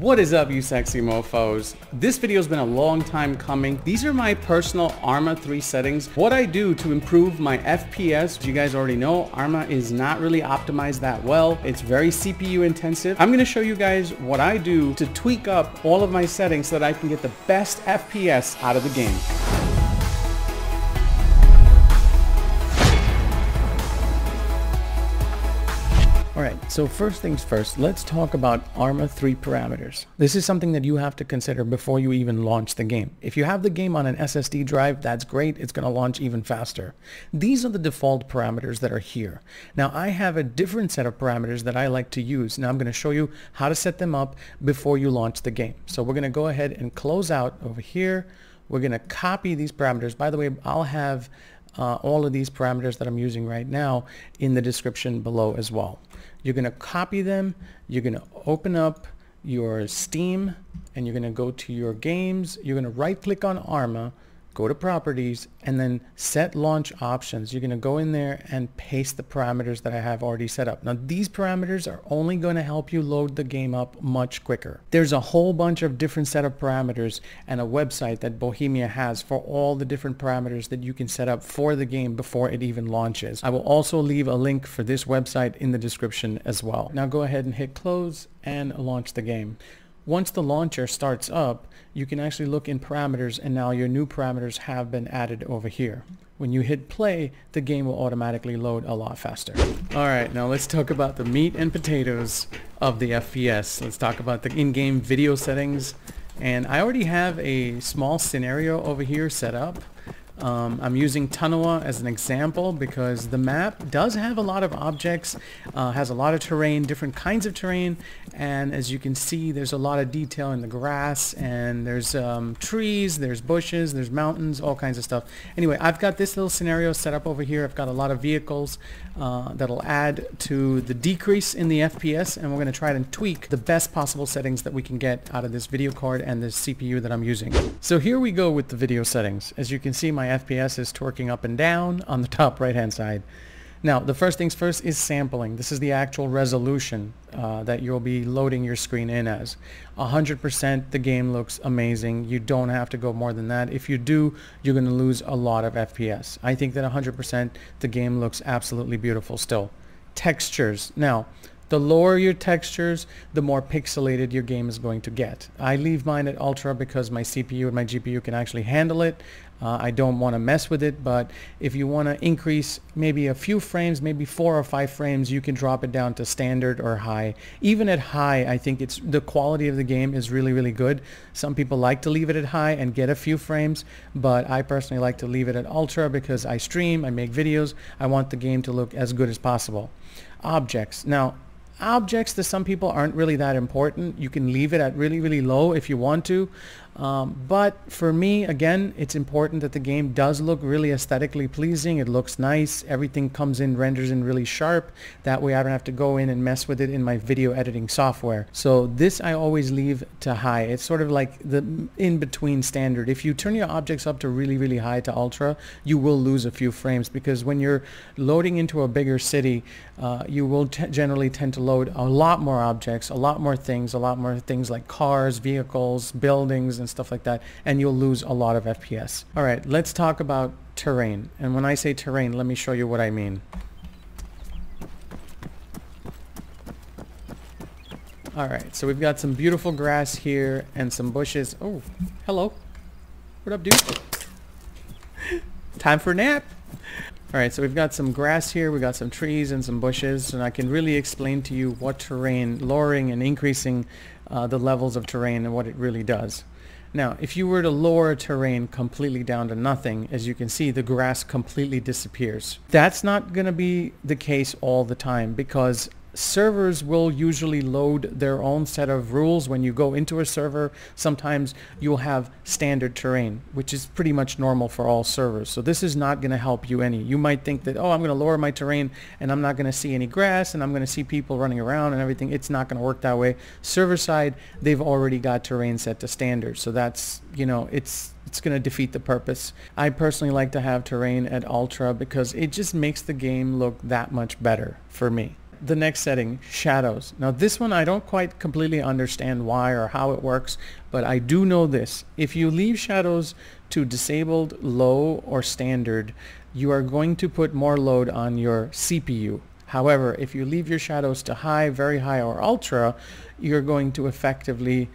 What is up you sexy mofos? This video's been a long time coming. These are my personal Arma 3 settings. What I do to improve my FPS, you guys already know, Arma is not really optimized that well. It's very CPU intensive. I'm to show you guys what I do to tweak up all of my settings so that I can get the best FPS out of the game. So first things first, let's talk about ARMA 3 parameters. This is something that you have to consider before you even launch the game. If you have the game on an SSD drive, that's great, it's going to launch even faster. These are the default parameters that are here. Now I have a different set of parameters that I like to use. Now I'm going to show you how to set them up before you launch the game. So we're going to go ahead and close out over here. We're going to copy these parameters. By the way, I'll have uh, all of these parameters that I'm using right now in the description below as well. You're going to copy them. You're going to open up your Steam and you're going to go to your games. You're going to right click on Arma go to properties and then set launch options. You're going to go in there and paste the parameters that I have already set up. Now these parameters are only going to help you load the game up much quicker. There's a whole bunch of different set of parameters and a website that Bohemia has for all the different parameters that you can set up for the game before it even launches. I will also leave a link for this website in the description as well. Now go ahead and hit close and launch the game. Once the launcher starts up, you can actually look in parameters and now your new parameters have been added over here. When you hit play, the game will automatically load a lot faster. Alright, now let's talk about the meat and potatoes of the FPS. Let's talk about the in-game video settings. And I already have a small scenario over here set up. Um, I'm using Tanoa as an example because the map does have a lot of objects, uh, has a lot of terrain, different kinds of terrain, and as you can see there's a lot of detail in the grass and there's um, trees, there's bushes, there's mountains, all kinds of stuff. Anyway, I've got this little scenario set up over here. I've got a lot of vehicles uh, that'll add to the decrease in the FPS and we're going to try to tweak the best possible settings that we can get out of this video card and this CPU that I'm using. So here we go with the video settings. As you can see my FPS is twerking up and down on the top right hand side. Now, the first things first is sampling. This is the actual resolution uh, that you'll be loading your screen in as. 100% the game looks amazing. You don't have to go more than that. If you do, you're going to lose a lot of FPS. I think that 100% the game looks absolutely beautiful still. Textures. Now, the lower your textures, the more pixelated your game is going to get. I leave mine at ultra because my CPU and my GPU can actually handle it. Uh, I don't want to mess with it, but if you want to increase maybe a few frames, maybe four or five frames, you can drop it down to standard or high. Even at high, I think it's the quality of the game is really, really good. Some people like to leave it at high and get a few frames, but I personally like to leave it at ultra because I stream, I make videos, I want the game to look as good as possible. Objects. Now, objects to some people aren't really that important. You can leave it at really, really low if you want to. Um, but for me, again, it's important that the game does look really aesthetically pleasing. It looks nice. Everything comes in, renders in really sharp. That way I don't have to go in and mess with it in my video editing software. So this I always leave to high. It's sort of like the in-between standard. If you turn your objects up to really, really high to ultra, you will lose a few frames because when you're loading into a bigger city, uh, you will generally tend to load a lot more objects, a lot more things, a lot more things like cars, vehicles, buildings, stuff like that, and you'll lose a lot of FPS. All right, let's talk about terrain. And when I say terrain, let me show you what I mean. All right, so we've got some beautiful grass here and some bushes. Oh, hello. What up, dude? Time for a nap. All right, so we've got some grass here, we've got some trees and some bushes, and I can really explain to you what terrain, lowering and increasing uh, the levels of terrain and what it really does. Now, if you were to lower a terrain completely down to nothing, as you can see, the grass completely disappears. That's not going to be the case all the time because servers will usually load their own set of rules. When you go into a server sometimes you'll have standard terrain which is pretty much normal for all servers. So this is not going to help you any. You might think that oh I'm going to lower my terrain and I'm not going to see any grass and I'm going to see people running around and everything. It's not going to work that way. Server side they've already got terrain set to standard. So that's you know it's it's going to defeat the purpose. I personally like to have terrain at ultra because it just makes the game look that much better for me the next setting, shadows. Now this one I don't quite completely understand why or how it works, but I do know this. If you leave shadows to disabled, low, or standard, you are going to put more load on your CPU. However, if you leave your shadows to high, very high, or ultra, you're going to effectively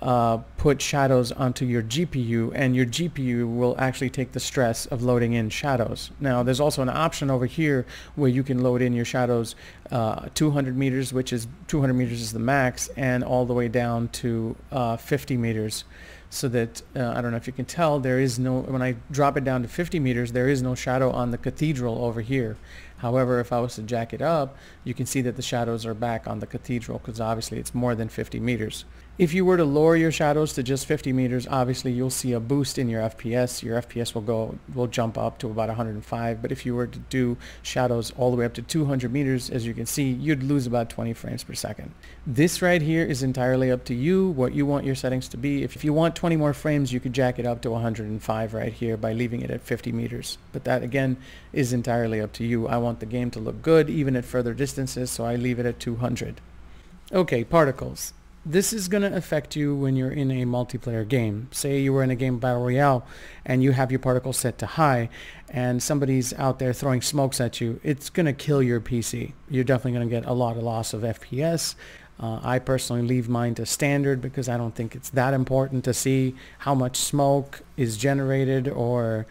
uh, put shadows onto your GPU and your GPU will actually take the stress of loading in shadows. Now there's also an option over here where you can load in your shadows uh, 200 meters which is 200 meters is the max and all the way down to uh, 50 meters so that uh, I don't know if you can tell there is no when I drop it down to 50 meters there is no shadow on the cathedral over here However, if I was to jack it up, you can see that the shadows are back on the cathedral because obviously it's more than 50 meters. If you were to lower your shadows to just 50 meters, obviously you'll see a boost in your FPS. Your FPS will go will jump up to about 105. But if you were to do shadows all the way up to 200 meters, as you can see, you'd lose about 20 frames per second. This right here is entirely up to you, what you want your settings to be. If, if you want 20 more frames, you could jack it up to 105 right here by leaving it at 50 meters. But that again is entirely up to you. I want the game to look good even at further distances, so I leave it at 200. Okay, particles this is going to affect you when you're in a multiplayer game. Say you were in a game Battle Royale and you have your particles set to high and somebody's out there throwing smokes at you. It's going to kill your PC. You're definitely going to get a lot of loss of FPS. Uh, I personally leave mine to standard because I don't think it's that important to see how much smoke is generated or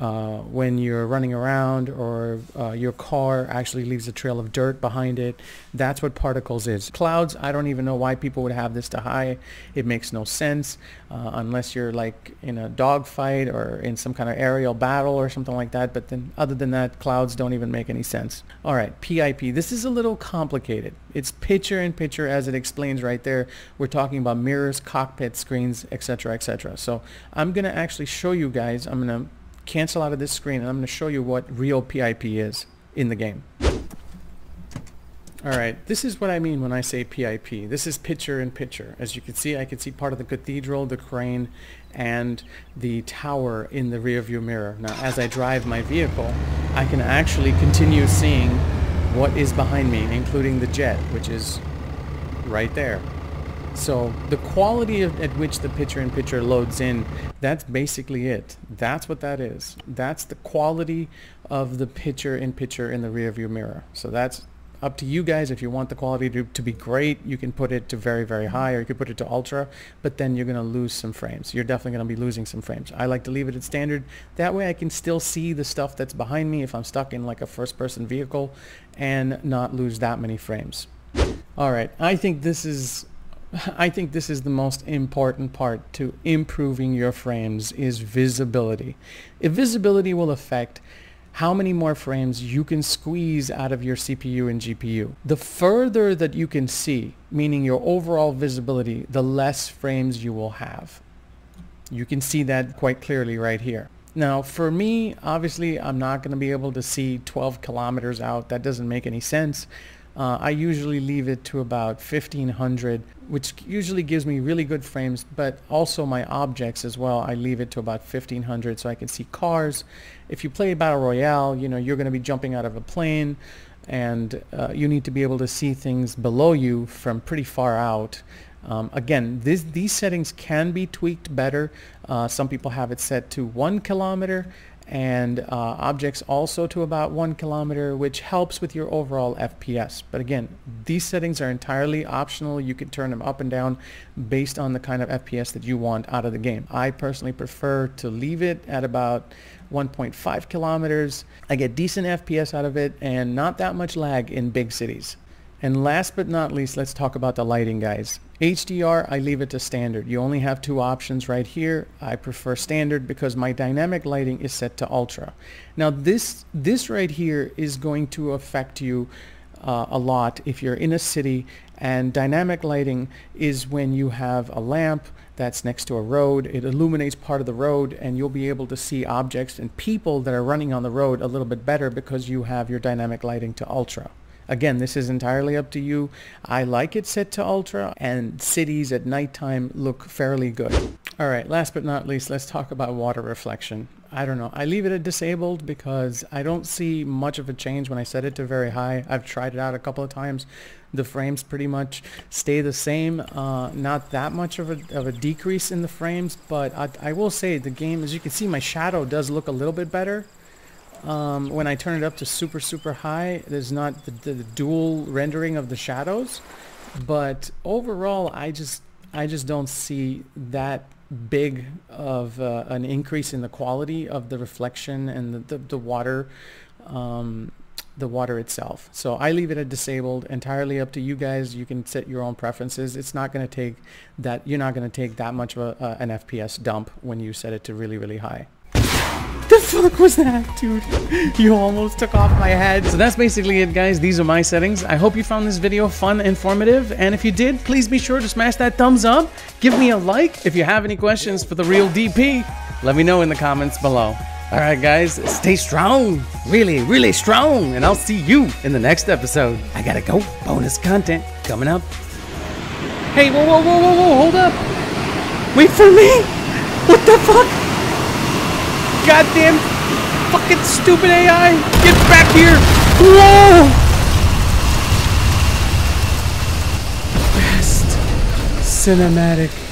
uh, when you're running around or uh, your car actually leaves a trail of dirt behind it. That's what particles is. Clouds, I don't even know why people would have this to high. It makes no sense uh, unless you're like in a dogfight or in some kind of aerial battle or something like that. But then other than that, clouds don't even make any sense. All right, PIP. This is a little complicated. It's picture in picture as it explains right there. We're talking about mirrors, cockpit screens, etc., etc. So I'm going to actually show you guys. I'm going to cancel out of this screen and I'm going to show you what real PIP is in the game. Alright, this is what I mean when I say PIP. This is picture in picture. As you can see, I can see part of the cathedral, the crane, and the tower in the rear view mirror. Now, as I drive my vehicle, I can actually continue seeing what is behind me, including the jet, which is right there. So the quality of, at which the picture-in-picture loads in, that's basically it. That's what that is. That's the quality of the picture-in-picture in the rearview mirror. So that's up to you guys. If you want the quality to, to be great, you can put it to very, very high or you could put it to ultra, but then you're going to lose some frames. You're definitely going to be losing some frames. I like to leave it at standard. That way I can still see the stuff that's behind me if I'm stuck in like a first-person vehicle and not lose that many frames. All right, I think this is I think this is the most important part to improving your frames is visibility. If visibility will affect how many more frames you can squeeze out of your CPU and GPU. The further that you can see, meaning your overall visibility, the less frames you will have. You can see that quite clearly right here. Now, for me, obviously, I'm not going to be able to see 12 kilometers out. That doesn't make any sense. Uh, I usually leave it to about 1500, which usually gives me really good frames, but also my objects as well. I leave it to about 1500 so I can see cars. If you play Battle Royale, you know, you're going to be jumping out of a plane and uh, you need to be able to see things below you from pretty far out. Um, again, this, these settings can be tweaked better. Uh, some people have it set to one kilometer and uh, objects also to about one kilometer, which helps with your overall FPS. But again, these settings are entirely optional. You can turn them up and down based on the kind of FPS that you want out of the game. I personally prefer to leave it at about 1.5 kilometers. I get decent FPS out of it and not that much lag in big cities. And last but not least, let's talk about the lighting, guys. HDR, I leave it to standard. You only have two options right here. I prefer standard because my dynamic lighting is set to ultra. Now this, this right here is going to affect you uh, a lot if you're in a city and dynamic lighting is when you have a lamp that's next to a road. It illuminates part of the road and you'll be able to see objects and people that are running on the road a little bit better because you have your dynamic lighting to ultra. Again, this is entirely up to you. I like it set to ultra and cities at nighttime look fairly good. All right, last but not least, let's talk about water reflection. I don't know. I leave it at disabled because I don't see much of a change when I set it to very high. I've tried it out a couple of times. The frames pretty much stay the same. Uh, not that much of a, of a decrease in the frames, but I, I will say the game, as you can see, my shadow does look a little bit better. Um, when I turn it up to super, super high, there's not the, the, the dual rendering of the shadows. But overall, I just I just don't see that big of uh, an increase in the quality of the reflection and the, the, the water um, the water itself. So I leave it at disabled, entirely up to you guys. You can set your own preferences. It's not going to take that, you're not going to take that much of a, uh, an FPS dump when you set it to really, really high. Fuck was that, dude? You almost took off my head. So that's basically it, guys. These are my settings. I hope you found this video fun, informative, and if you did, please be sure to smash that thumbs up. Give me a like. If you have any questions for the real DP, let me know in the comments below. All right, guys, stay strong. Really, really strong. And I'll see you in the next episode. I gotta go. Bonus content coming up. Hey, whoa, whoa, whoa, whoa, whoa, hold up. Wait for me. What the fuck? Goddamn fucking stupid AI! Get back here! Whoa! Best cinematic